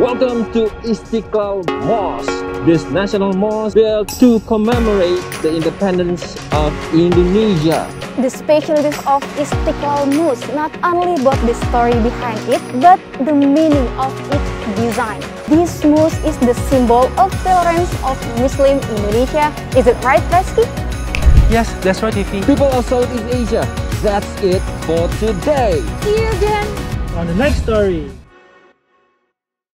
Welcome to Istiqlal Mosque. This national mosque built to commemorate the independence of Indonesia. The specialness of Istiqlal Mosque not only about the story behind it, but the meaning of its design. This mosque is the symbol of tolerance of Muslim Indonesia. Is it right, Reski? Yes, that's right, Fifi. People of Southeast Asia, that's it for today. See you again On the next story.